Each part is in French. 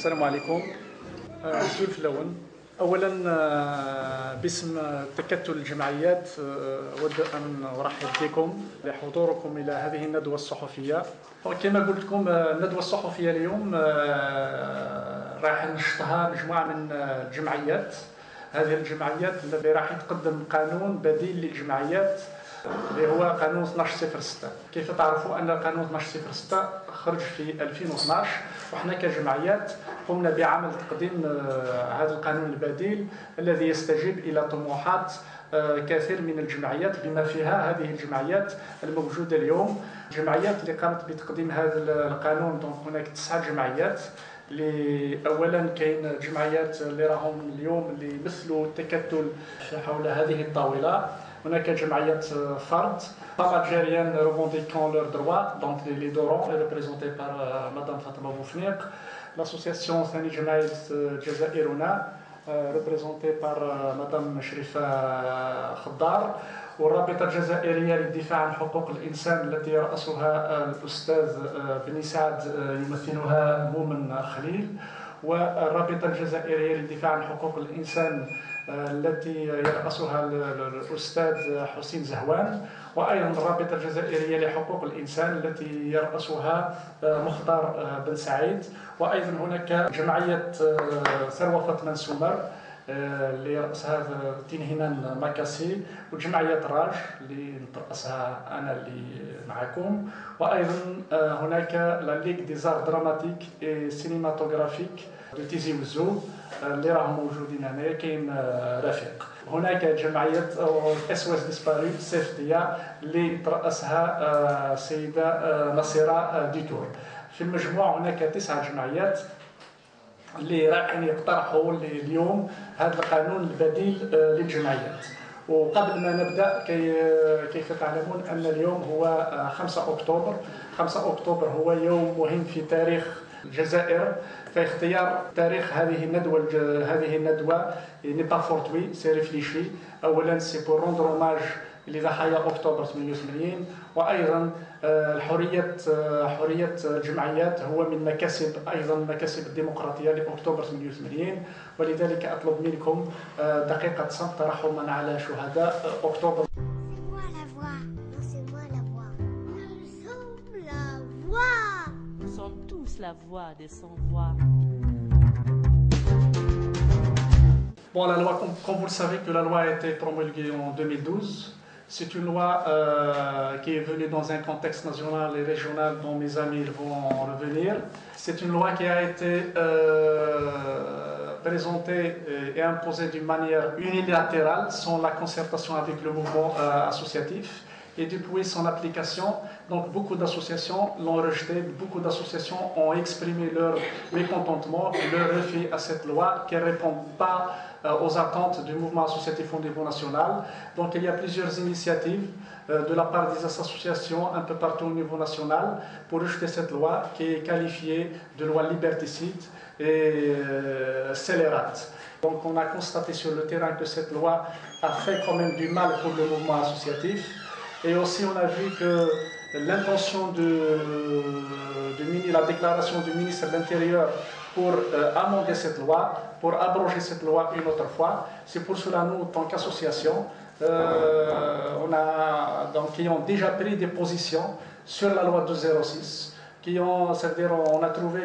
السلام عليكم. السؤال في الأول. اولا باسم تكتل الجمعيات أود أن أرحب بكم لحضوركم إلى هذه الندوة الصحفية. كما قلت لكم الندوة الصحفية اليوم راح نشطها مجموعة من الجمعيات. هذه الجمعيات اللي راح تقدم قانون بديل للجمعيات. اللي هو قانون 1206 كيف تعرفوا أن قانون 1206 خرج في 2012 وحنا كجمعيات قمنا بعمل تقديم هذا القانون البديل الذي يستجيب إلى طموحات كثير من الجمعيات بما فيها هذه الجمعيات الموجودة اليوم. الجمعيات اللي قامت بتقديم هذا القانون دونك هناك تسعة جمعيات اللي اولا كاين جمعيات اللي راهم اليوم اللي يمثلوا التكتل حول هذه الطاولة. هناك جمعيات فرد. طبعا جيريان روفونديكون لور دروا دونك لي دوران ريبريزونتي بار مدام فاطمه بوفنيق لاسوسياسيون ثاني جمعيه الجزائر هنا ريبريزونتي بار مدام شريفه خضار والرابطه الجزائريه للدفاع عن حقوق الانسان التي يراسها الاستاذ بني سعد يمثلها مؤمن خليل والرابطة الجزائرية للدفاع عن حقوق الإنسان التي يرأسها الأستاذ حسين زهوان وأيضا الرابطة الجزائرية لحقوق الإنسان التي يرأسها مختار بن سعيد. وأيضا هناك جمعية ثروة فاطمة سمر اللي رأسها تنهنان ماكاسي وجمعية راج اللي نترأسها أنا اللي معكم وأيضا هناك لا ليغ دي زار دراماتيك إي سينماتوغرافيك دو تيزي وزو اللي راهم موجودين هنا كاين رفيق. هناك جمعية اس أو اس ديسباري سيف ديا اللي ترأسها السيدة نصيرة ديتور. في المجموع هناك تسعة جمعيات. اللي رايحين يقترحوا اليوم هذا القانون البديل للجمعيات. وقبل ما نبدأ كي كيف تعلمون أن اليوم هو 5 أكتوبر. 5 أكتوبر هو يوم مهم في تاريخ الجزائر. فاختيار تاريخ هذه الندوة هذه الندوة ني با فورتوي سي ريفليشي اولا سي بور روندر اوماج لضحايا أكتوبر 88 وأيضا الحرية حرية الجمعيات هو من مكاسب أيضا مكاسب الديمقراطية لأكتوبر 88 ولذلك أطلب منكم دقيقة صمت ترحما على شهداء أكتوبر. Bon, la loi, comme, vous le savez, que la loi a été promulguée en 2012. C'est une loi euh, qui est venue dans un contexte national et régional dont mes amis vont en revenir. C'est une loi qui a été euh, présentée et imposée d'une manière unilatérale, sans la concertation avec le mouvement euh, associatif. Et depuis son application, donc beaucoup d'associations l'ont rejeté, beaucoup d'associations ont exprimé leur mécontentement, leur refus à cette loi qui ne répond pas aux attentes du mouvement associatif au niveau national. Donc il y a plusieurs initiatives de la part des associations un peu partout au niveau national pour rejeter cette loi qui est qualifiée de loi liberticide et euh, scélérate. Donc on a constaté sur le terrain que cette loi a fait quand même du mal pour le mouvement associatif. Et aussi on a vu que l'intention de, la déclaration du ministre de l'Intérieur pour euh, amender cette loi, pour abroger cette loi une autre fois. C'est pour cela, nous, en tant qu'association, euh, on a, donc, qui ont déjà pris des positions sur la loi 206, qui ont, c'est-à-dire on a trouvé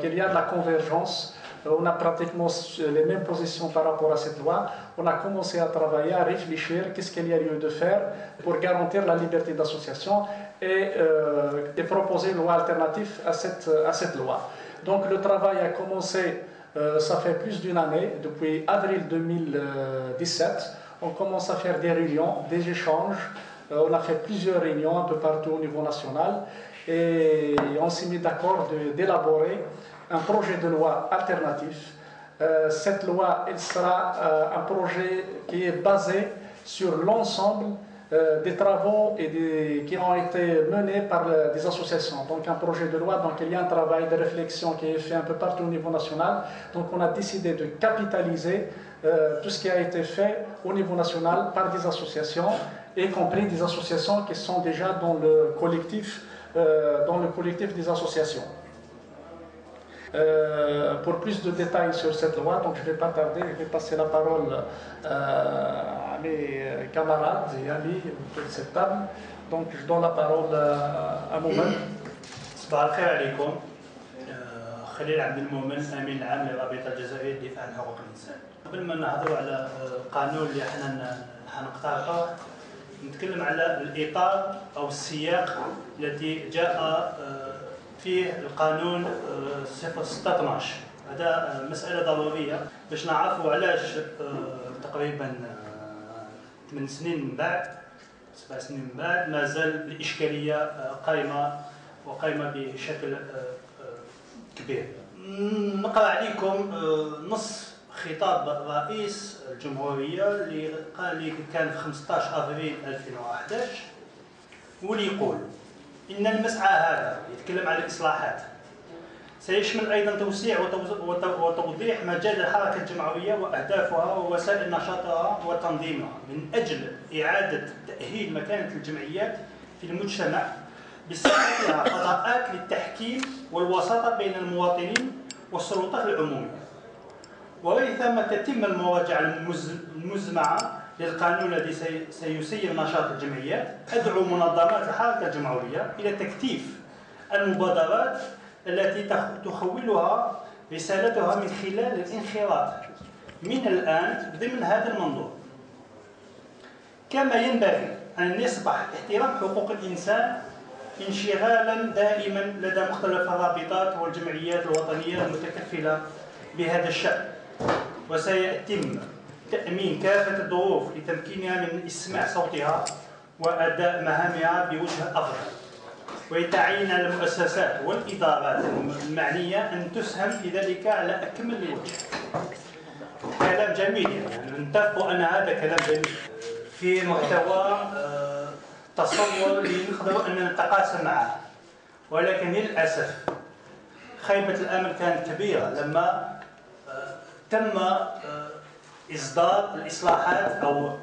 qu'il y a de la convergence, on a pratiquement les mêmes positions par rapport à cette loi. On a commencé à travailler, à réfléchir, qu'est-ce qu'il y a lieu de faire pour garantir la liberté d'association et, euh, proposer une loi alternative à cette, à cette loi. Donc le travail a commencé, euh, ça fait plus d'une année, depuis avril 2017. On commence à faire des réunions, des échanges. Euh, on a fait plusieurs réunions un peu partout au niveau national et on s'est mis d'accord d'élaborer un projet de loi alternatif. Euh, cette loi, elle sera un projet qui est basé sur l'ensemble euh, des travaux et qui ont été menés par des associations. Donc un projet de loi, donc il y a un travail de réflexion qui est fait un peu partout au niveau national. Donc on a décidé de capitaliser euh, tout ce qui a été fait au niveau national par des associations, y compris des associations qui sont déjà dans le collectif, euh, dans le collectif des associations. Euh, pour plus de détails sur cette loi, donc je ne vais pas tarder, je vais passer la parole euh, à mes camarades et amis autour de cette table. Donc je donne la parole à Moumen. خليل عبد المؤمن امين العام للرابطه الجزائريه للدفاع عن حقوق الانسان قبل ما نهضروا على القانون اللي إحنا حنقترحه نتكلم على الاطار أو السياق الذي جاء فيه القانون 012 هذا مسألة ضرورية باش نعرفوا علاش تقريبا 8 سنين من بعد سبع سنين من بعد ما زال الإشكالية قائمة وقائمة بشكل كبير. نقرأ عليكم نص خطاب رئيس الجمهورية اللي قال لي كان في 15 أفريل 2011 واللي يقول إن المسعى هذا يتكلم عن الإصلاحات. سيشمل أيضا توسيع وتوضيح مجال الحركة الجمعوية وأهدافها ووسائل نشاطها وتنظيمها من أجل إعادة تأهيل مكانة الجمعيات في المجتمع بصفتها فضاءات للتحكيم والوساطة بين المواطنين والسلطات العمومية. وريثما تتم المراجعة المزمعة للقانون الذي سيسير نشاط الجمعيات أدعو منظمات الحركة الجمعوية إلى تكثيف المبادرات التي تخولها رسالتها من خلال الانخراط من الآن ضمن هذا المنظور. كما ينبغي أن يصبح احترام حقوق الإنسان انشغالا دائما لدى مختلف الرابطات والجمعيات الوطنية المتكفلة بهذا الشأن وسيتم تأمين كافة الظروف لتمكينها من إسماع صوتها وأداء مهامها بوجه أفضل. ويتعين على المؤسسات والإدارات المعنية أن تسهم في ذلك على أكمل وجه. كلام جميل يعني نتفق أن هذا كلام جميل. في محتوى آه، تصور اللي نقدر أن نتقاسم معه. ولكن للأسف خيبة الأمل كانت كبيرة لما آه، تم آه، إصدار الإصلاحات أو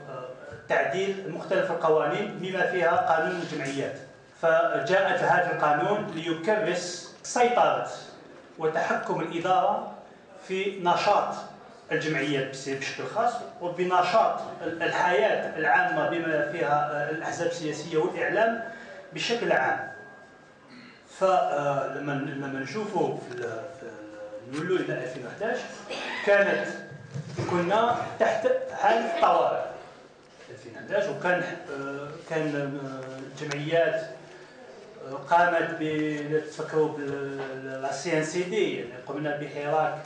تعديل مختلف القوانين بما فيها قانون الجمعيات. فجاءت هذا القانون ليكرس سيطرة وتحكم الإدارة في نشاط الجمعيات بشكل خاص وبنشاط الحياة العامة بما فيها الأحزاب السياسية والإعلام بشكل عام. فلما لما نشوفوا في نولو إلى 2011 كانت كنا تحت حالة طوارئ 2011 وكان كان الجمعيات قامت ب تفكروا إن سي دي يعني قمنا بحراك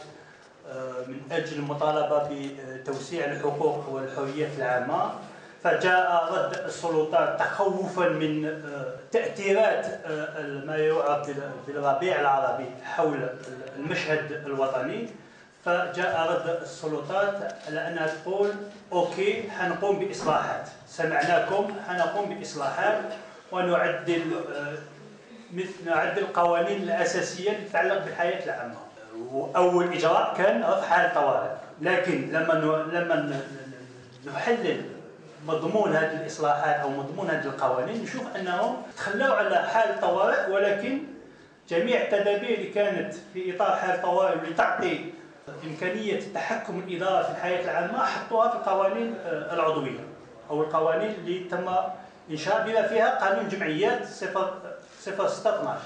من أجل المطالبة بتوسيع الحقوق والحريات العامة. فجاء رد السلطات تخوفا من تأثيرات ما يعرف بالربيع العربي حول المشهد الوطني. فجاء رد السلطات على انها تقول أوكي حنقوم بإصلاحات. سمعناكم حنقوم بإصلاحات ونعدل نعدل القوانين الاساسيه اللي تتعلق بالحياة العامة. وأول إجراء كان رفع حال الطوارئ. لكن لما لما نحلل مضمون هذه الإصلاحات أو مضمون هذه القوانين نشوف أنهم تخلوا على حال الطوارئ ولكن جميع التدابير اللي كانت في إطار حال الطوارئ اللي تعطي إمكانية تحكم الإدارة في الحياة العامة حطوها في القوانين آه، العضوية أو القوانين اللي تم إنشاء بما فيها قانون جمعيات صفر صفر 12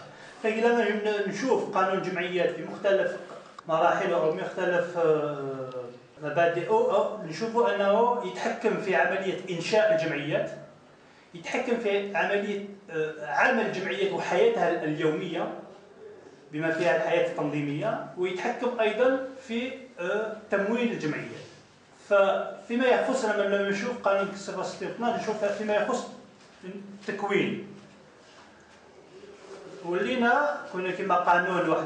فإذا نشوف قانون الجمعيات في مختلف مراحله أو مختلف آه، مبادئه نشوفوا أنه يتحكم في عملية إنشاء الجمعيات يتحكم في عملية آه، عمل الجمعيات وحياتها اليومية. بما فيها الحياة التنظيمية ويتحكم أيضا في آه، تمويل الجمعيات. ففيما يخص لما نشوف قانون 012 نشوف فيما يخص التكوين. ولينا كنا كما قانون واحد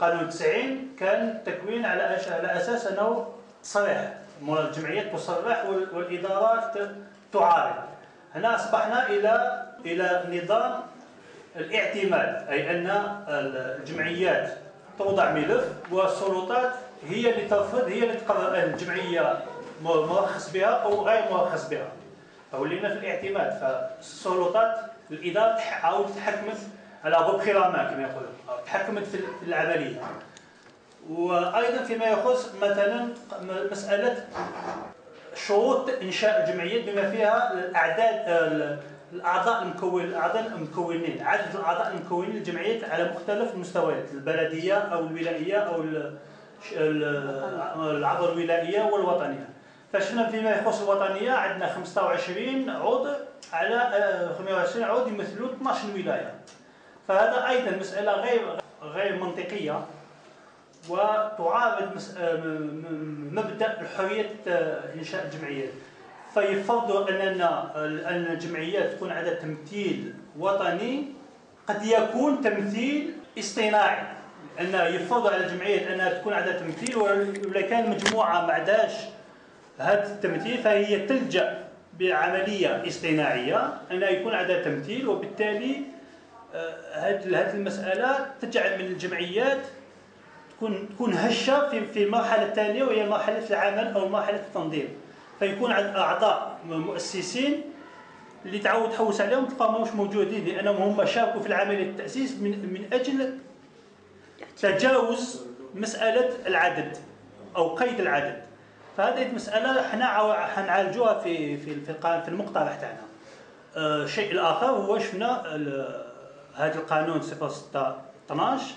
قانون 90 كان التكوين على على أساس أنه صريح. الجمعيات تصرح والإدارات تعارض. هنا أصبحنا إلى إلى نظام الاعتماد أي أن الجمعيات توضع ملف والسلطات هي اللي ترفض هي اللي تقرر الجمعيه مرخص بها أو غير مرخص بها. فولينا في الاعتماد. فالسلطات الإدارة تحاول تحكم على لا كما يقولون. تحكمت في العملية. وأيضا فيما يخص مثلا مسألة شروط إنشاء الجمعيات بما فيها الأعداد الأعضاء المكون الأعضاء المكونين عدد الأعضاء المكونين للجمعيات على مختلف المستويات البلدية أو الولائية أو العضو الولائية والوطنية. فشفنا فيما يخص الوطنية عندنا 25 عضو على 25 آه، عضو يمثلون 12 ولاية. فهذا أيضا مسألة غير غير منطقية وتعارض آه، مبدأ حريه آه، إنشاء الجمعيات فيفضل أننا أن الجمعيات تكون عندها تمثيل وطني قد يكون تمثيل اصطناعي. أن يفضل على الجمعيات انها تكون عندها تمثيل ولا كان مجموعة ما عندهاش هذا التمثيل فهي تلجأ بعملية اصطناعية أن يكون عندها تمثيل وبالتالي هذه هذه المسألة تجعل من الجمعيات تكون تكون هشة في المرحله الثانية وهي مرحلة العمل أو مرحلة التنظيم. فيكون عند أعضاء مؤسسين اللي تعود تحوس عليهم تلقى ماهوش موجودين لأنهم هم شاركوا في العملية التأسيس من من أجل تجاوز مسألة العدد أو قيد العدد. فهذه المساله إحنا حنعالجوها في في في المقترح تاعنا. الشيء الآخر هو شفنا هذا القانون 06 12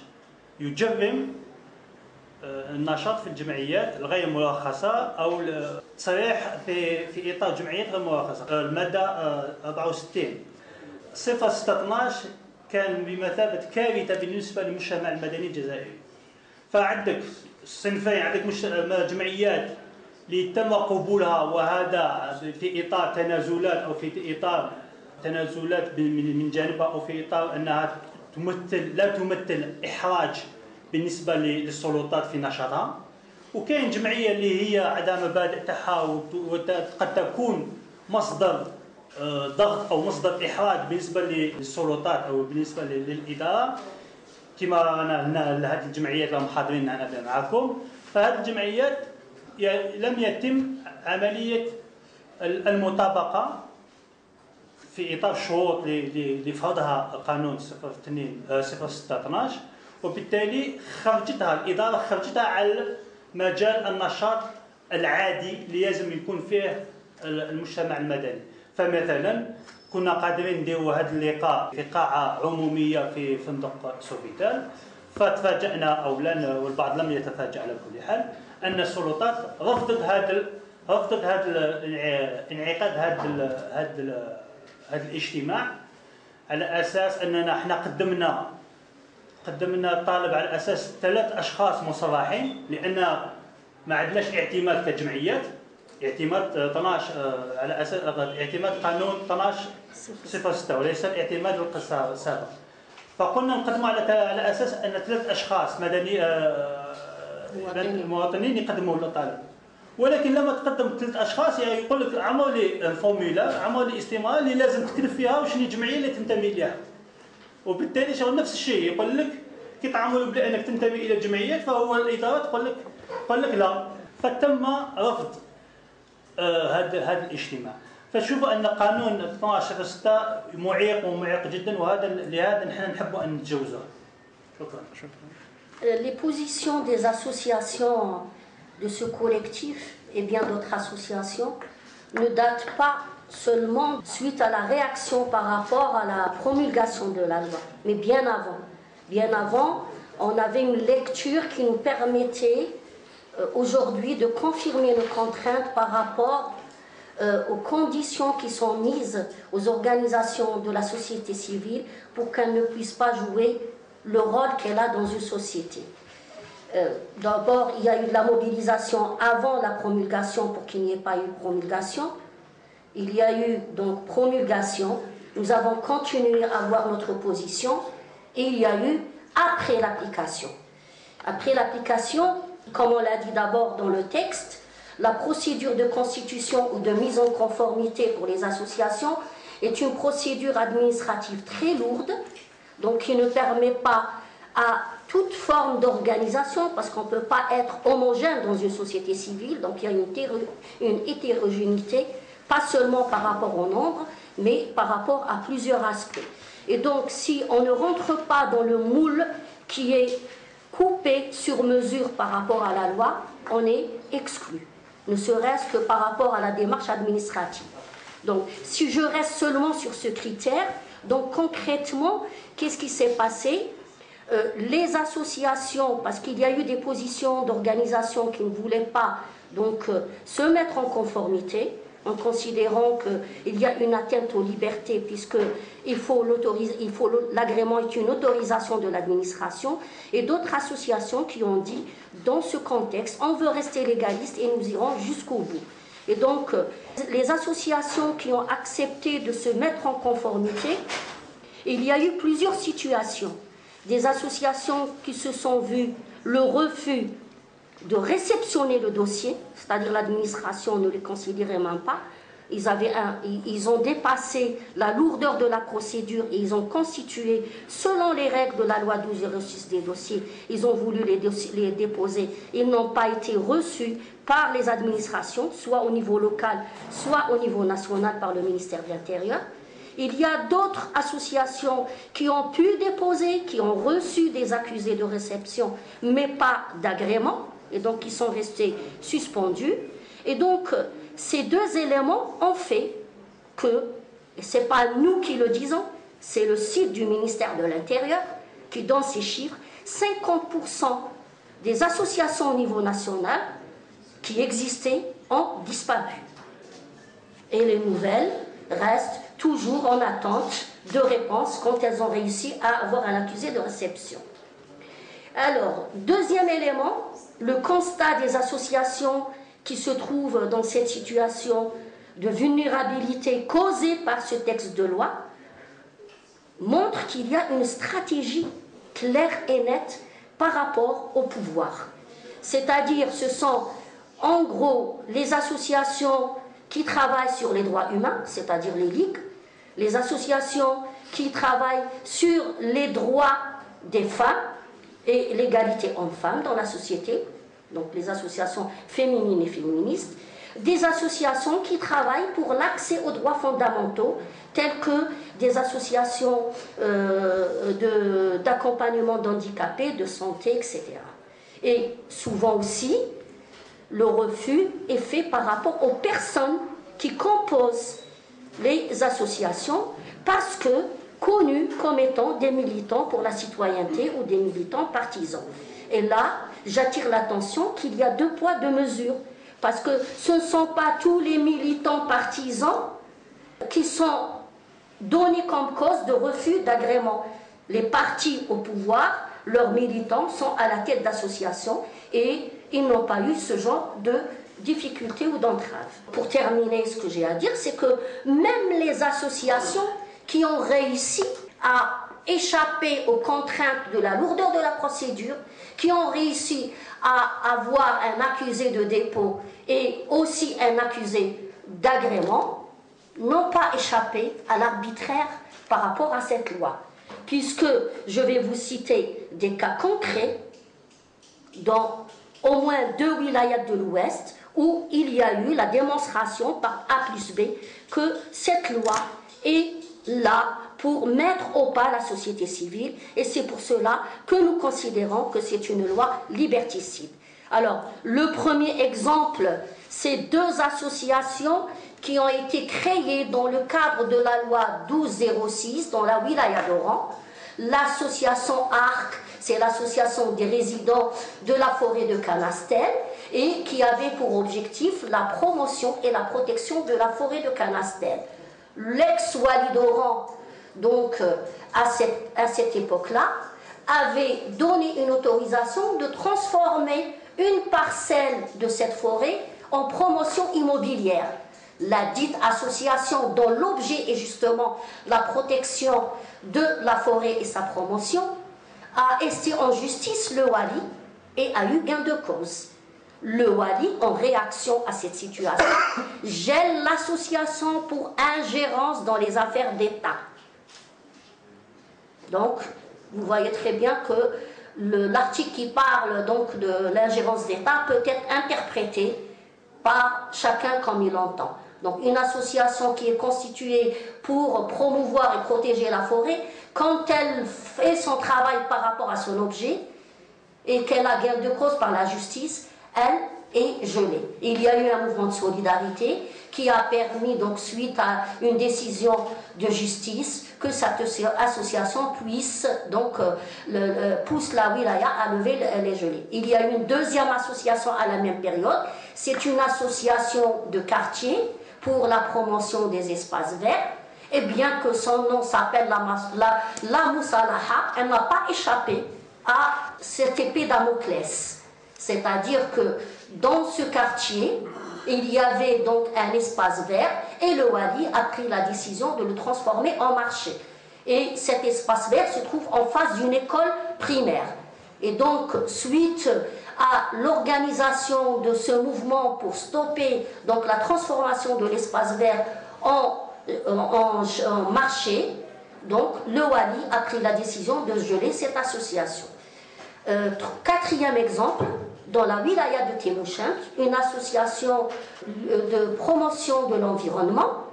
يجرم النشاط في الجمعيات الغير مرخصة أو التصريح في في إطار جمعيات غير مرخصة آه، المادة 64 صفة 12 كان بمثابة كارثة بالنسبة للمجتمع المدني الجزائري. فعندك صنفين عندك مش... جمعيات اللي تم قبولها وهذا في إطار تنازلات أو في إطار تنازلات من جانبها أو في إطار أنها تمثل لا تمثل إحراج بالنسبة للسلطات في نشاطها وكاين جمعية اللي هي عندها مبادئ تاعها وقد تكون مصدر آه، ضغط أو مصدر إحراج بالنسبة للسلطات أو بالنسبة للإدارة. كما أنا هذه الجمعيات اللي حاضرين هنا معكم فهذه الجمعيات لم يتم عملية المطابقة في إطار الشروط اللي فرضها قانون 02 012 وبالتالي خرجتها الإدارة خرجتها على مجال النشاط العادي اللي لازم يكون فيه المجتمع المدني. فمثلا كنا قادرين نديروا هذا اللقاء في قاعه عمومية في فندق سوفيتال فتفاجأنا أو لن والبعض لم يتفاجأ على كل حال أن السلطات رفضت هذا رفضت هذا انعقاد هذا هذا الاجتماع على أساس أننا إحنا قدمنا قدمنا الطالب على أساس ثلاث أشخاص مصرحين لأن ما عندناش اعتماد كجمعيات اعتماد 12 آه، على أساس اعتماد قانون 12 06 وليس الاعتماد السابق. فقلنا نقدموا على على أساس أن ثلاث أشخاص مدني آه، مواطنين. يقدموا للطالب. ولكن لما تقدم ثلاث أشخاص يعني يقول لك عملوا لي فورمولا عملوا لي استماره اللي لازم تكتب فيها وشنو الجمعية اللي تنتمي لها. وبالتالي شغل نفس الشيء يقول لك كي تعاملوا بانك تنتمي إلى الجمعيات فهو الاداره تقول لك تقول لك لا. فتم رفض آه، هذا هذا الاجتماع. فشوفوا أن قانون 12 6 معيق ومعيق جدا وهذا لهذا نحن نحب أن نتجاوزه. شكرا. شكرا. Les positions des associations de ce collectif et bien d'autres associations ne datent pas seulement suite à la réaction par rapport à la promulgation de la loi, mais bien avant. Bien avant, on avait une lecture qui nous permettait euh, aujourd'hui de confirmer nos contraintes par rapport euh, aux conditions qui sont mises aux organisations de la société civile pour qu'elles ne puissent pas jouer le rôle qu'elle a dans une société. Euh, d'abord, il y a eu la mobilisation avant la promulgation pour qu'il n'y ait pas eu promulgation il y a eu donc promulgation, nous avons continué à avoir notre position, et il y a eu après l'application. Après l'application, comme on l'a dit d'abord dans le texte, la procédure de constitution ou de mise en conformité pour les associations est une procédure administrative très lourde, donc qui ne permet pas à toute forme d'organisation, parce qu'on ne peut pas être homogène dans une société civile, donc il y a une, hétérogénéité pas seulement par rapport au nombre, mais par rapport à plusieurs aspects. Et donc, si on ne rentre pas dans le moule qui est coupé sur mesure par rapport à la loi, on est exclu, ne serait-ce que par rapport à la démarche administrative. Donc, si je reste seulement sur ce critère, donc concrètement, qu'est-ce qui s'est passé? Euh, Les associations, parce qu'il y a eu des positions d'organisation qui ne voulaient pas donc euh, se mettre en conformité, en considérant qu'il y a une atteinte aux libertés, puisqu'il faut l'agrément est une autorisation de l'administration, et d'autres associations qui ont dit, dans ce contexte, on veut rester légaliste et nous irons jusqu'au bout. Et donc, les associations qui ont accepté de se mettre en conformité, il y a eu plusieurs situations. Des associations qui se sont vues le refus de réceptionner le dossier, c'est-à-dire l'administration ne les considérait même pas. Ils, avaient un, ils ont dépassé la lourdeur de la procédure et ils ont constitué, selon les règles de la loi 1206 des dossiers, ils ont voulu les, les déposer. Ils n'ont pas été reçus par les administrations, soit au niveau local, soit au niveau national par le ministère de l'Intérieur. Il y a d'autres associations qui ont pu déposer, qui ont reçu des accusés de réception, mais pas d'agrément et donc qui sont restés suspendus. Et donc, ces deux éléments ont fait que, et ce n'est pas nous qui le disons, c'est le site du ministère de l'Intérieur qui donne ces chiffres, 50% des associations au niveau national qui existaient ont disparu. Et les nouvelles restent toujours en attente de réponse quand elles ont réussi à avoir un accusé de réception. Alors, deuxième élément, le constat des associations qui se trouvent dans cette situation de vulnérabilité causée par ce texte de loi montre qu'il y a une stratégie claire et nette par rapport au pouvoir. C'est-à-dire, ce sont en gros les associations qui travaillent sur les droits humains, c'est-à-dire les ligues, les associations qui travaillent sur les droits des femmes, et l'égalité homme-femme dans la société, donc les associations féminines et féministes, des associations qui travaillent pour l'accès aux droits fondamentaux, telles que des associations euh, d'accompagnement d'handicapés, de santé, etc. Et souvent aussi, le refus est fait par rapport aux personnes qui composent les associations parce que connus comme étant des militants pour la citoyenneté ou des militants partisans. Et là, j'attire l'attention qu'il y a deux poids, deux mesures, parce que ce ne sont pas tous les militants partisans qui sont donnés comme cause de refus d'agrément. Les partis au pouvoir, leurs militants sont à la tête d'associations et ils n'ont pas eu ce genre de difficultés ou d'entraves. Pour terminer, ce que j'ai à dire, c'est que même les associations qui ont réussi à échapper aux contraintes de la lourdeur de la procédure, qui ont réussi à avoir un accusé de dépôt et aussi un accusé d'agrément, n'ont pas échappé à l'arbitraire par rapport à cette loi. Puisque je vais vous citer des cas concrets dans au moins deux wilayas de l'Ouest où il y a eu la démonstration par A plus B que cette loi est là pour mettre au pas la société civile et c'est pour cela que nous considérons que c'est une loi liberticide. Alors, le premier exemple, c'est deux associations qui ont été créées dans le cadre de la loi 1206 dans la wilaya d'Oran. L'association ARC, c'est l'association des résidents de la forêt de Canastel et qui avait pour objectif la promotion et la protection de la forêt de Canastel l'ex-Wali d'Oran, donc euh, à cette, à cette époque-là, avait donné une autorisation de transformer une parcelle de cette forêt en promotion immobilière. La dite association dont l'objet est justement la protection de la forêt et sa promotion a essayé en justice le Wali et a eu gain de cause le Wali, en réaction à cette situation, gèle l'association pour ingérence dans les affaires d'État. Donc, vous voyez très bien que l'article qui parle donc de l'ingérence d'État peut être interprété par chacun comme il l'entend. Donc une association qui est constituée pour promouvoir et protéger la forêt, quand elle fait son travail par rapport à son objet, et qu'elle a gain de cause par la justice, elle est gelée. Il y a eu un mouvement de solidarité qui a permis, donc suite à une décision de justice, que cette association puisse, donc, euh, pousse la wilaya à lever les gelées. Il y a eu une deuxième association à la même période, c'est une association de quartier pour la promotion des espaces verts, et bien que son nom s'appelle la, la, la Moussalaha, elle n'a pas échappé à cette épée Damoclès. C'est-à-dire que dans ce quartier, il y avait donc un espace vert et le Wali a pris la décision de le transformer en marché. Et cet espace vert se trouve en face d'une école primaire. Et donc, suite à l'organisation de ce mouvement pour stopper donc, la transformation de l'espace vert en, en, marché, donc le Wali a pris la décision de geler cette association. Euh, quatrième exemple, dans la wilaya de Témouchin, une association de promotion de l'environnement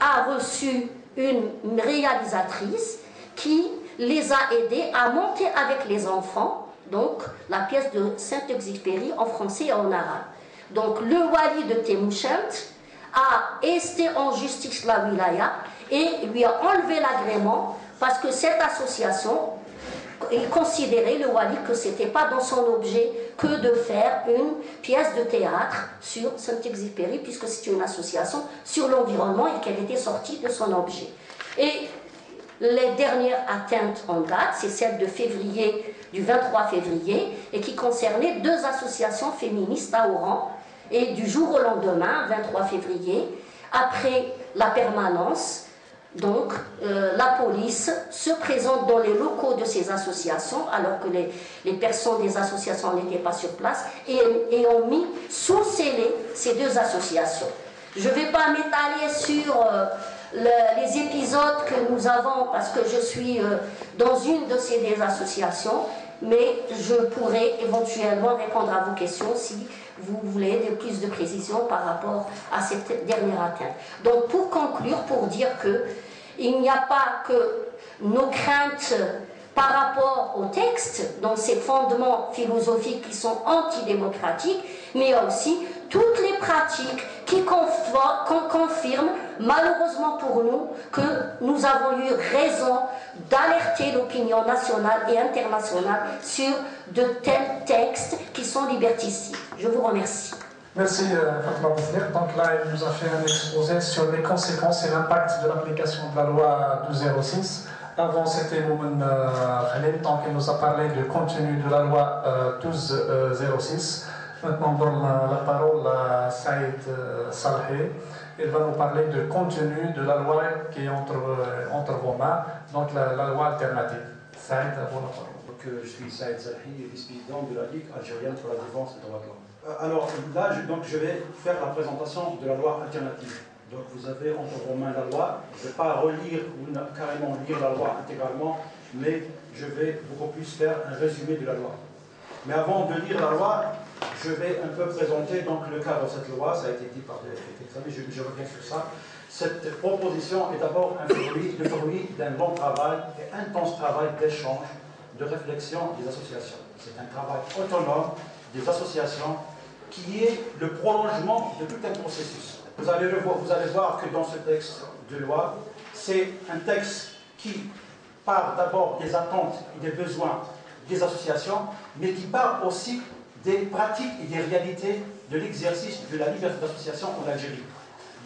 a reçu une réalisatrice qui les a aidés à monter avec les enfants, donc la pièce de Saint-Exupéry en français et en arabe. Donc le wali de Témouchent a esté en justice la wilaya et lui a enlevé l'agrément parce que cette association il considérait le wali que ce n'était pas dans son objet que de faire une pièce de théâtre sur Saint-Exupéry, puisque c'est une association sur l'environnement et qu'elle était sortie de son objet. Et les dernières atteintes en date, c'est celle de février, du 23 février, et qui concernait deux associations féministes à Oran. Et du jour au lendemain, 23 février, après la permanence, donc, euh, la police se présente dans les locaux de ces associations, alors que les, personnes des associations n'étaient pas sur place, et, ont mis sous scellé ces deux associations. Je ne vais pas m'étaler sur euh, les épisodes que nous avons, parce que je suis euh, dans une de ces deux associations, mais je pourrais éventuellement répondre à vos questions si vous voulez de plus de précisions par rapport à cette dernière atteinte. Donc pour conclure, pour dire que il n'y a pas que nos craintes par rapport au texte, dans ses fondements philosophiques qui sont antidémocratiques, mais aussi toutes les pratiques qui confirment, malheureusement pour nous, que nous avons eu raison d'alerter l'opinion nationale et internationale sur de tels textes qui sont liberticides. Je vous remercie. Merci euh, Fatima Donc là, il nous a fait un exposé sur les conséquences et l'impact de l'application de la loi 1206. Avant, c'était Moumen euh, Khalil, donc il nous a parlé du contenu de la loi 1206. Euh, Maintenant, on donne la, parole à Saïd Salhi. Il va nous parler du contenu de la loi qui est entre, entre vos mains, donc la, loi alternative. Saïd, à vous la parole. Donc, je suis Saïd Salhi, vice-président de la Ligue algérienne pour la défense des droits de l'homme. Euh, alors là, je, donc, je vais faire la présentation de la loi alternative. Donc vous avez entre vos mains la loi. Je ne vais pas relire ou carrément lire la loi intégralement, mais je vais beaucoup plus faire un résumé de la loi. Mais avant de lire la loi, je vais un peu présenter donc, le cadre de cette loi. Ça a été dit par des examens, je, je reviens sur ça. Cette proposition est d'abord le fruit d'un long travail et intense travail d'échange, de réflexion des associations. C'est un travail autonome des associations qui est le prolongement de tout un processus. Vous allez, voir, vous allez voir que dans ce texte de loi, c'est un texte qui part d'abord des attentes et des besoins des associations, mais qui part aussi des pratiques et des réalités de l'exercice de la liberté d'association en Algérie.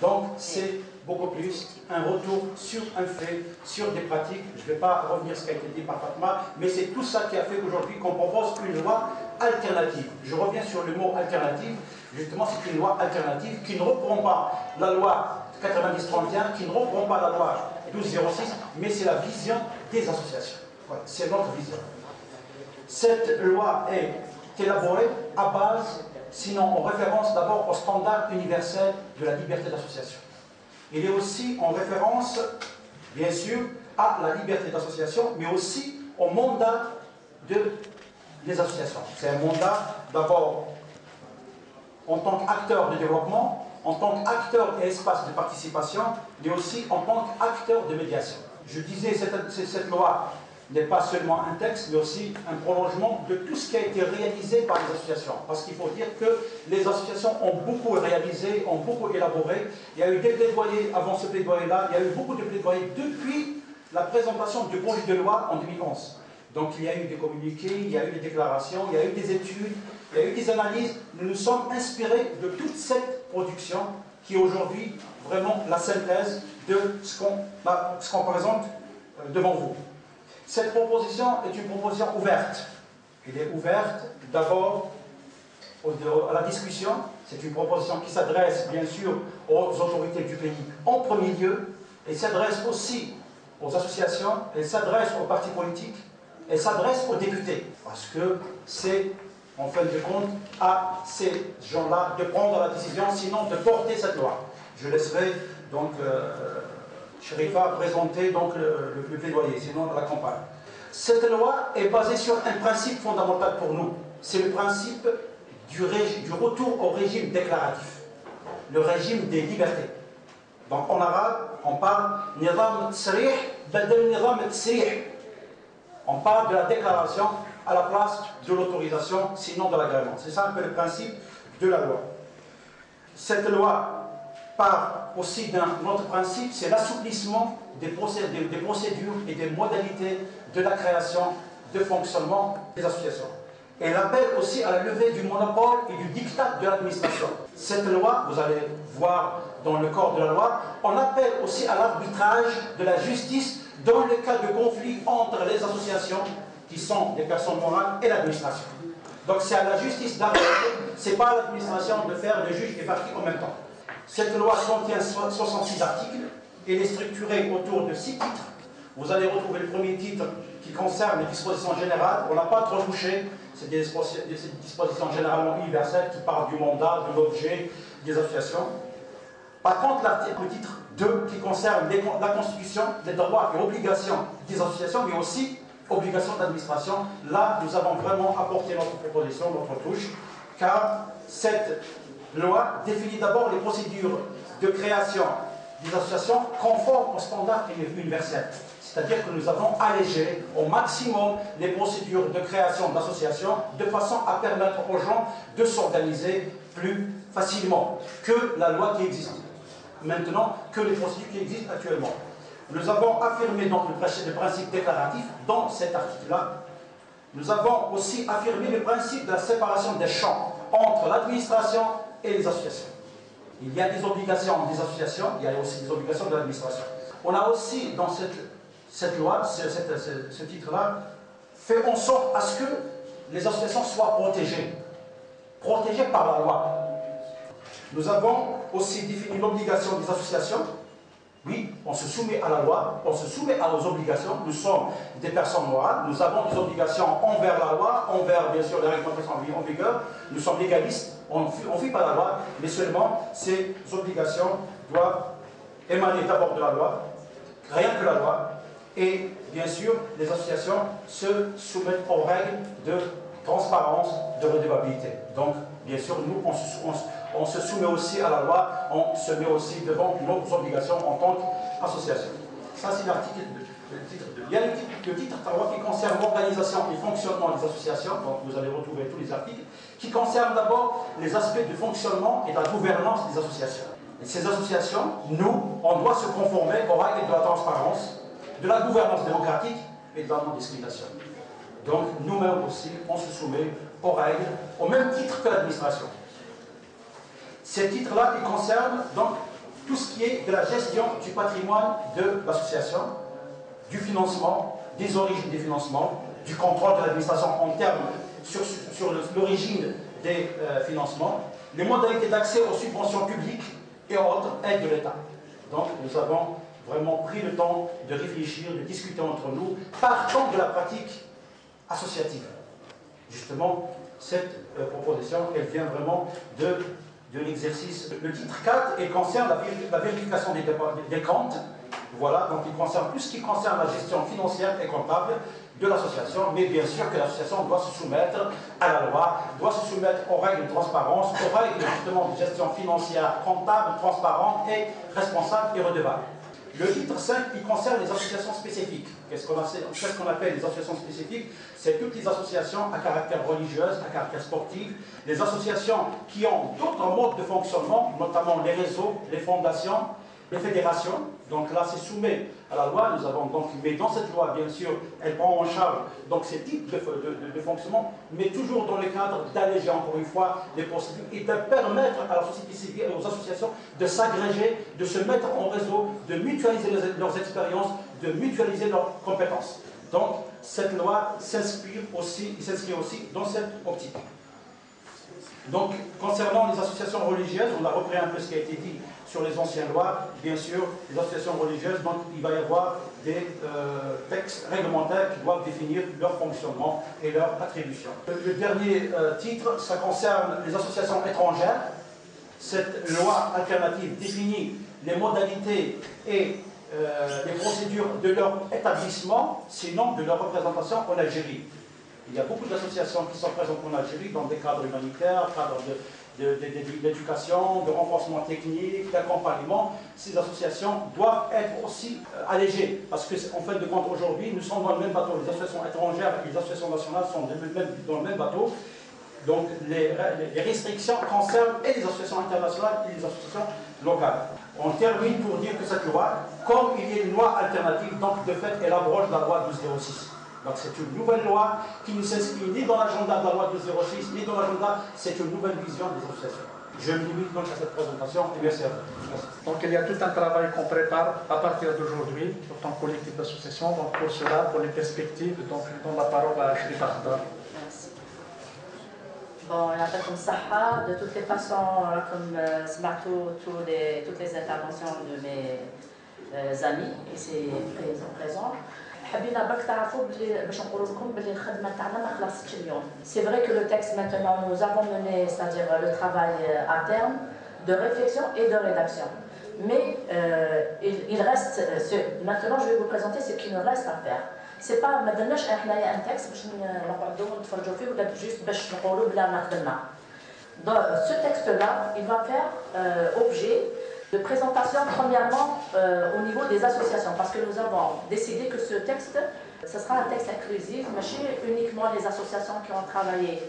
Donc c'est beaucoup plus un retour sur un fait, sur des pratiques. Je ne vais pas revenir sur ce qui a été dit par Fatma, mais c'est tout ça qui a fait qu'aujourd'hui qu'on propose une loi alternative. Je reviens sur le mot alternative. Justement, c'est une loi alternative qui ne reprend pas la loi 90-31, qui ne reprend pas la loi 1206, mais c'est la vision des associations. c'est notre vision. Cette loi est élaborée à base, sinon en référence d'abord au standard universel de la liberté d'association. Il est aussi en référence, bien sûr, à la liberté d'association, mais aussi au mandat de les associations. C'est un mandat d'abord en tant qu'acteur de développement, en tant qu'acteur et espace de participation, mais aussi en tant qu'acteur de médiation. Je disais, cette, cette loi n'est pas seulement un texte, mais aussi un prolongement de tout ce qui a été réalisé par les associations. Parce qu'il faut dire que les associations ont beaucoup réalisé, ont beaucoup élaboré. Il y a eu des plaidoyers avant ce plaidoyer-là, il y a eu beaucoup de plaidoyers depuis la présentation du projet de loi en 2011. Donc il y a eu des communiqués, il y a eu des déclarations, il y a eu des études, il y a eu des analyses. Nous nous sommes inspirés de toute cette production qui est aujourd'hui vraiment la synthèse de ce qu'on présente euh, devant vous. Cette proposition est une proposition ouverte. Elle est ouverte d'abord à la discussion. C'est une proposition qui s'adresse bien sûr aux autorités du pays en premier lieu, et s'adresse aussi aux associations, elle s'adresse aux partis politiques, elle s'adresse aux députés, parce que c'est en fin de compte à ces gens-là de prendre la décision, sinon de porter cette loi. Je laisserai donc euh, Sherifa présenter donc le, le, plaidoyer, sinon la campagne. Cette loi est basée sur un principe fondamental pour nous. C'est le principe du, retour au régime déclaratif, le régime des libertés. Donc en arabe, on parle nidam tsrih nidam On parle de la déclaration à la place de l'autorisation, sinon de l'agrément. C'est ça un peu le principe de la loi. Cette loi part aussi d'un autre principe, c'est l'assouplissement des, procédures et des modalités de la création, de fonctionnement des associations. Elle appelle aussi à la levée du monopole et du diktat de l'administration. Cette loi, vous allez voir dans le corps de la loi, on appelle aussi à l'arbitrage de la justice dans le cas de conflit entre les associations, qui sont des personnes morales, et l'administration. Donc c'est à la justice d'arbitrer, c'est pas à l'administration de faire le juge et partie en même temps. Cette loi contient 66 articles. Elle est structurée autour de 6 titres. Vous allez retrouver le premier titre qui concerne les dispositions générales. On n'a pas trop touché. C'est des dispositions généralement universelles qui parlent du mandat, de l'objet, des associations. Par contre, l'article titre 2 qui concerne la Constitution, les droits et obligations des associations, mais aussi obligations d'administration, là, nous avons vraiment apporté notre proposition, notre touche, car cette loi définit d'abord les procédures de création des associations conformes aux standards universels. C'est-à-dire que nous avons allégé au maximum les procédures de création d'associations de façon à permettre aux gens de s'organiser plus facilement que la loi qui existe maintenant, que les procédures qui existent actuellement. Nous avons affirmé donc le principe déclaratif dans cet article-là. Nous avons aussi affirmé le principe de la séparation des champs entre l'administration et les associations. Il y a des obligations des associations, il y a aussi des obligations de l'administration. On a aussi, dans cette, cette loi, ce, ce titre-là, fait en sorte à ce que les associations soient protégées. Protégées par la loi. Nous avons aussi défini l'obligation des associations oui, on se soumet à la loi, on se soumet à nos obligations. Nous sommes des personnes morales, nous avons des obligations envers la loi, envers bien sûr les réglementations en vigueur. Nous sommes légalistes, on ne vit pas la loi, mais seulement ces obligations doivent émaner d'abord de la loi, rien que la loi. Et bien sûr, les associations se soumettent aux règles de transparence, de redevabilité. Donc, bien sûr, nous, on se, on se soumet aussi à la loi, on se met aussi devant nos obligations en tant qu'association. Ça, c'est l'article le titre 2. Il y a le titre, le titre 3 qui concerne l'organisation et le fonctionnement des associations, donc vous allez retrouver tous les articles, qui concerne d'abord les aspects du fonctionnement et de la gouvernance des associations. Ces associations, nous, on doit se conformer aux règles de la transparence, de la gouvernance démocratique et de la non-discrimination. Donc nous-mêmes aussi, on se soumet aux règles, au même titre que l'administration. Ces titres-là, ils concernent donc tout ce qui est de la gestion du patrimoine de l'association, du financement, des origines des financements, du contrôle de l'administration en termes sur, sur l'origine des euh, financements, les modalités d'accès aux subventions publiques et autres aides de l'État. Donc nous avons vraiment pris le temps de réfléchir, de discuter entre nous, partant de la pratique associative. Justement, cette euh, proposition, elle vient vraiment de de l'exercice. Le titre 4 et concerne la, vérification des, comptes. Voilà, donc il concerne plus ce qui concerne la gestion financière et comptable de l'association, mais bien sûr que l'association doit se soumettre à la loi, doit se soumettre aux règles de transparence, aux règles justement de gestion financière, comptable, transparente et responsable et redevable. Le titre 5, il concerne les associations spécifiques. Qu'est-ce qu'on appelle les associations spécifiques? C'est toutes les associations à caractère religieux, à caractère sportif, les associations qui ont d'autres modes de fonctionnement, notamment les réseaux, les fondations, les fédérations. Donc là, c'est soumis à la loi. Nous avons donc, mais dans cette loi, bien sûr, elle prend en charge donc ces types de, fonctionnement, mais toujours dans le cadre d'alléger encore une fois les procédures et de permettre à la société civile et aux associations de s'agréger, de se mettre en réseau, de mutualiser leurs expériences, de mutualiser leurs compétences. Donc cette loi s'inspire aussi, s'inscrit aussi dans cette optique. Donc, concernant les associations religieuses, on a repris un peu ce qui a été dit sur les anciennes lois, bien sûr, les associations religieuses, donc il va y avoir des euh, textes réglementaires qui doivent définir leur fonctionnement et leur attribution. Le, dernier euh, titre, ça concerne les associations étrangères. Cette loi alternative définit les modalités et euh, les procédures de leur établissement, sinon de leur représentation en Algérie. Il y a beaucoup d'associations qui sont présentes en Algérie dans des cadres humanitaires, cadres de, d'éducation, de, renforcement technique, d'accompagnement, ces associations doivent être aussi euh, allégées. Parce qu'en en fait de compte, aujourd'hui, nous sommes dans le même bateau. Les associations étrangères et les associations nationales sont dans le même bateau. Donc les, les, restrictions concernent et les associations internationales et les associations locales. On termine pour dire que cette loi, comme il y a une loi alternative, donc de fait, elle abroge la loi 1206. Donc c'est une nouvelle loi qui ne s'inscrit ni dans l'agenda de la loi de 06, ni dans l'agenda, c'est une nouvelle vision des associations. Je me limite donc à cette présentation et merci à vous. Donc il y a tout un travail qu'on prépare à partir d'aujourd'hui, en tant collectif d'associations. Donc pour cela, pour les perspectives, donc je donne la parole à Shrif Akhdar. Merci. Bon, comme Saha, de toutes les façons, comme euh, toutes les interventions de mes euh, amis ici présents, حبينا برك تعرفوا بلي باش نقولوا لكم بلي الخدمه تاعنا ما خلصتش اليوم سي فري كو لو تكست maintenant nous avons mené c'est-à-dire le travail à terme de réflexion et de rédaction mais euh, il, il reste ce, maintenant je vais vous présenter ce qui nous reste à faire c'est pas ما درناش حنايا ان تكست باش نقعدوا نتفرجوا فيه ولا جوست باش نقولوا بلا ما خدمنا ce texte là il va faire euh, objet de présentation, premièrement, euh, au niveau des associations, parce que nous avons décidé que ce texte, ce sera un texte inclusif, mais chez uniquement les associations qui ont travaillé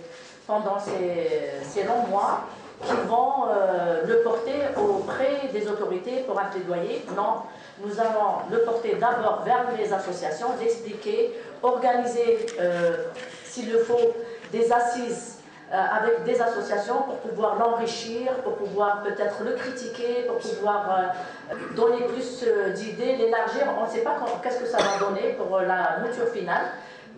pendant ces, longs mois, qui vont euh, le porter auprès des autorités pour un plaidoyer. Non, nous allons le porter d'abord vers les associations, l'expliquer, organiser, euh, s'il le faut, des assises avec des associations pour pouvoir l'enrichir, pour pouvoir peut-être le critiquer, pour pouvoir euh, donner plus euh, d'idées, l'élargir. On ne sait pas qu'est-ce que ça va donner pour la mouture finale.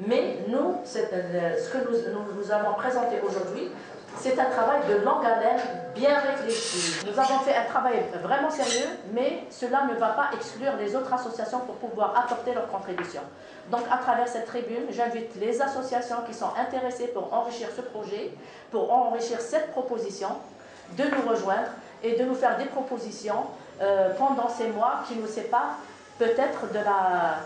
Mais nous, ce que nous, nous, nous avons présenté aujourd'hui, c'est un travail de longue haleine, bien réfléchi. Nous avons fait un travail vraiment sérieux, mais cela ne va pas exclure les autres associations pour pouvoir apporter leur contribution. Donc à travers cette tribune, j'invite les associations qui sont intéressées pour enrichir ce projet, pour enrichir cette proposition, de nous rejoindre et de nous faire des propositions euh, pendant ces mois qui nous séparent peut-être de la,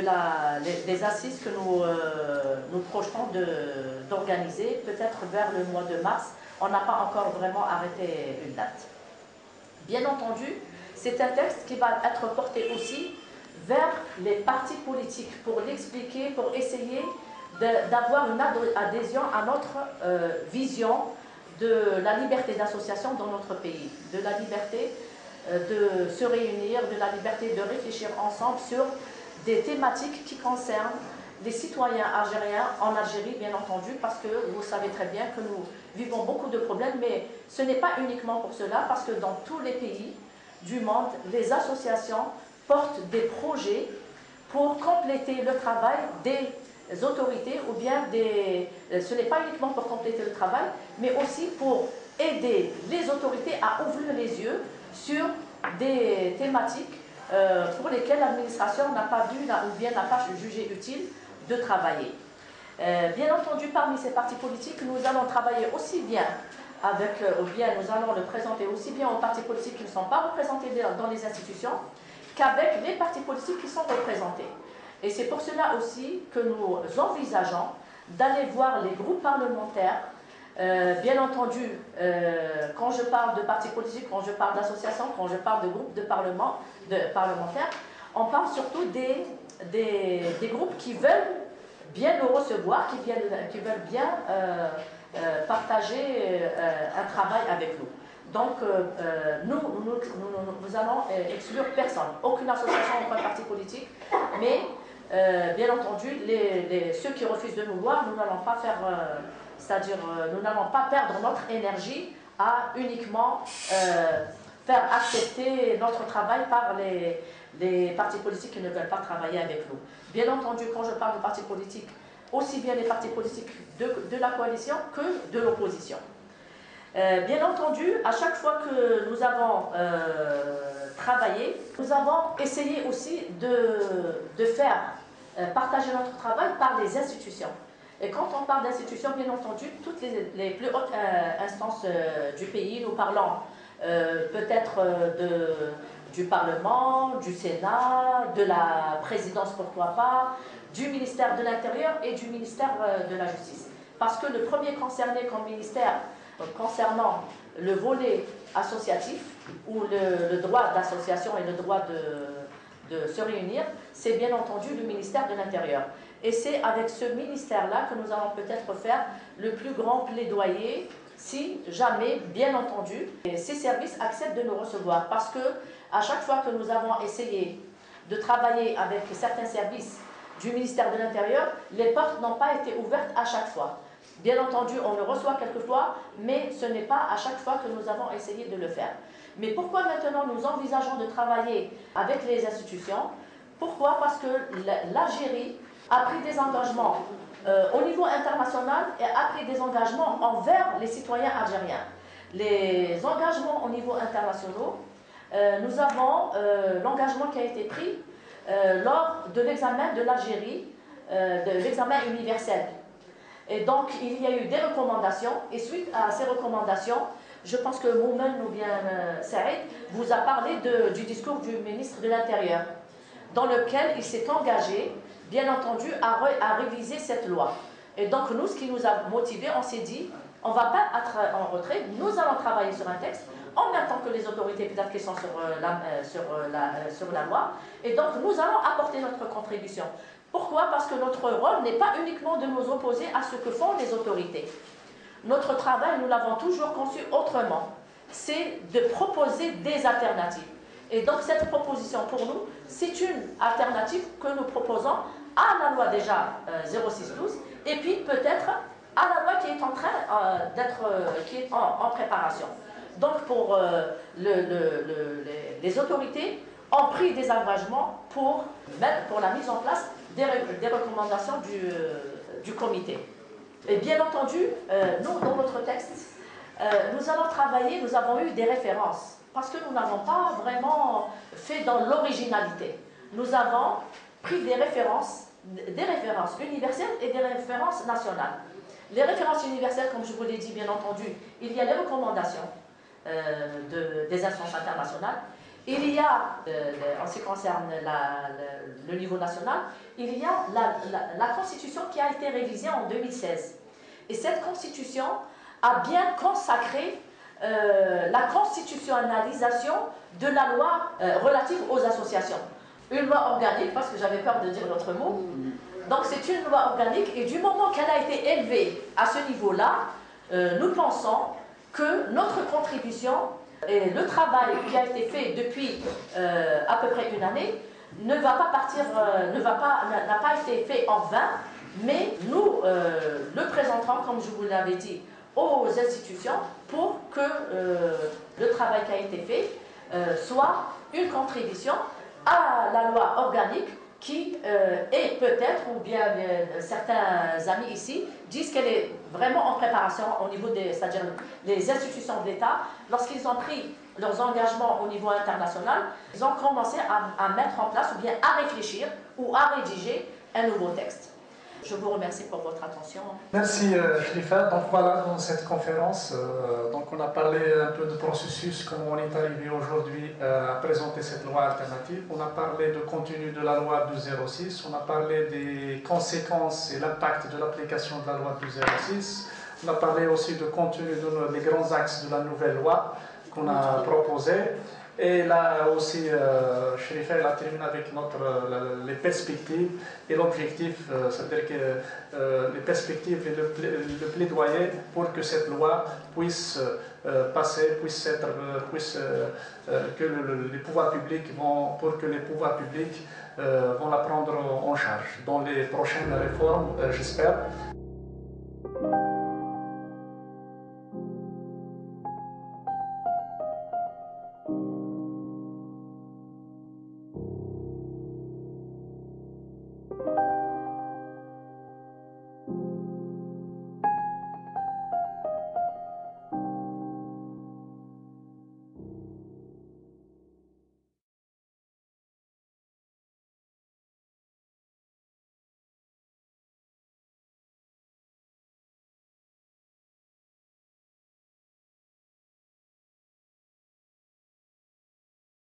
des assises que nous, euh, nous projetons d'organiser, peut-être vers le mois de mars. On n'a pas encore vraiment arrêté une date. Bien entendu, c'est un texte qui va être porté aussi vers les partis politiques pour l'expliquer, pour essayer d'avoir une adhésion à notre euh, vision de la liberté d'association dans notre pays, de la liberté euh, de se réunir, de la liberté de réfléchir ensemble sur des thématiques qui concernent les citoyens algériens en Algérie, bien entendu, parce que vous savez très bien que nous vivons beaucoup de problèmes, mais ce n'est pas uniquement pour cela, parce que dans tous les pays du monde, les associations portent des projets pour compléter le travail des autorités ou bien des... Ce n'est pas uniquement pour compléter le travail, mais aussi pour aider les autorités à ouvrir les yeux sur des thématiques euh, pour lesquelles l'administration n'a pas vu ou bien n'a pas jugé utile de travailler. Euh, bien entendu, parmi ces partis politiques, nous allons travailler aussi bien avec, euh, ou bien nous allons le présenter aussi bien aux partis politiques qui ne sont pas représentés dans les institutions, qu'avec les partis politiques qui sont représentés. Et c'est pour cela aussi que nous envisageons d'aller voir les groupes parlementaires bien entendu, quand je parle de partis politiques, quand je parle d'associations, quand je parle de groupes de, parlement, de parlementaires, on parle surtout des, des, des, groupes qui veulent bien nous recevoir, qui, viennent, qui veulent bien partager un travail avec nous. Donc, nous, nous, nous, nous, allons exclure personne, aucune association, aucun parti politique, mais bien entendu, les, ceux qui refusent de nous voir, nous n'allons pas faire, c'est-à-dire, nous n'allons pas perdre notre énergie à uniquement faire accepter notre travail par les, partis politiques qui ne veulent pas travailler avec nous. Bien entendu, quand je parle de partis politiques, aussi bien les partis politiques de, la coalition que de l'opposition. Euh, bien entendu, à chaque fois que nous avons euh, travaillé, nous avons essayé aussi de, faire euh, partager notre travail par les institutions. Et quand on parle d'institutions, bien entendu, toutes les, plus hautes instances du pays, nous parlons peut-être de, du Parlement, du Sénat, de la présidence, pourquoi pas, du ministère de l'Intérieur et du ministère de la Justice. Parce que le premier concerné comme ministère concernant le volet associatif, ou le, droit d'association et le droit de se réunir, c'est bien entendu le ministère de l'Intérieur. Et c'est avec ce ministère-là que nous allons peut-être faire le plus grand plaidoyer si jamais, bien entendu, ces services acceptent de nous recevoir. Parce que à chaque fois que nous avons essayé de travailler avec certains services du ministère de l'Intérieur, les portes n'ont pas été ouvertes à chaque fois. Bien entendu, on le reçoit quelquefois, mais ce n'est pas à chaque fois que nous avons essayé de le faire. Mais pourquoi maintenant nous envisageons de travailler avec les institutions? Pourquoi? Parce que l'Algérie a pris des engagements euh, au niveau international et a pris des engagements envers les citoyens algériens. Les engagements au niveau international, euh, nous avons euh, l'engagement qui a été pris lors de l'examen de l'Algérie, de l'examen universel et donc, il y a eu des recommandations, et suite à ces recommandations, je pense que Moumen ou bien Saïd vous a parlé du discours du ministre de l'Intérieur, dans lequel il s'est engagé, bien entendu, à, réviser cette loi. Et donc, nous, ce qui nous a motivés, on s'est dit, on ne va pas être en retrait, nous allons travailler sur un texte, en même temps que les autorités peut-être qui sont sur, euh, la, euh, sur, la, sur la loi, et donc nous allons apporter notre contribution. Pourquoi? Parce que notre rôle n'est pas uniquement de nous opposer à ce que font les autorités. Notre travail, nous l'avons toujours conçu autrement. C'est de proposer des alternatives. Et donc cette proposition pour nous, c'est une alternative que nous proposons à la loi déjà 0612 euh, et puis peut-être à la loi qui est en train euh, d'être euh, en, préparation. Donc pour les, autorités ont pris des engagements pour, pour la mise en place des, recommandations du, du, comité. Et bien entendu, nous, dans notre texte, nous allons travailler, nous avons eu des références, parce que nous n'avons pas vraiment fait dans l'originalité. Nous avons pris des références, des références universelles et des références nationales. Les références universelles, comme je vous l'ai dit, bien entendu, il y a les recommandations de, des instances internationales, il y a, euh, en ce qui concerne le niveau national, il y a la, Constitution qui a été révisée en 2016. Et cette Constitution a bien consacré euh, la constitutionnalisation de la loi euh, relative aux associations. Une loi organique, parce que j'avais peur de dire l'autre mot. Donc c'est une loi organique et du moment qu'elle a été élevée à ce niveau-là, nous pensons que notre contribution et le travail qui a été fait depuis euh, à peu près une année ne va pas partir, euh, ne va pas, n'a pas été fait en vain, mais nous euh, le présenterons, comme je vous l'avais dit, aux institutions pour que le travail qui a été fait soit une contribution à la loi organique qui est peut-être, ou bien certains amis ici, disent qu'elle est vraiment en préparation au niveau des, les institutions de l'État, lorsqu'ils ont pris leurs engagements au niveau international, ils ont commencé à mettre en place ou bien à réfléchir ou à rédiger un nouveau texte. Je vous remercie pour votre attention. Merci euh, Donc voilà, dans cette conférence, euh, donc on a parlé un peu de processus, comment on est arrivé aujourd'hui euh, à présenter cette loi alternative. On a parlé de contenu de la loi du 06, on a parlé des conséquences et l'impact de l'application de la loi du 06. On a parlé aussi du contenu des grands axes de la nouvelle loi qu'on a proposée. Et là aussi, euh, a terminé avec notre, les perspectives et l'objectif, euh, c'est-à-dire que euh, les perspectives et le, plaidoyer pour que cette loi puisse euh, passer, puisse être, puisse, que les pouvoirs publics vont, pour que les pouvoirs publics vont la prendre en charge dans les prochaines réformes, j'espère.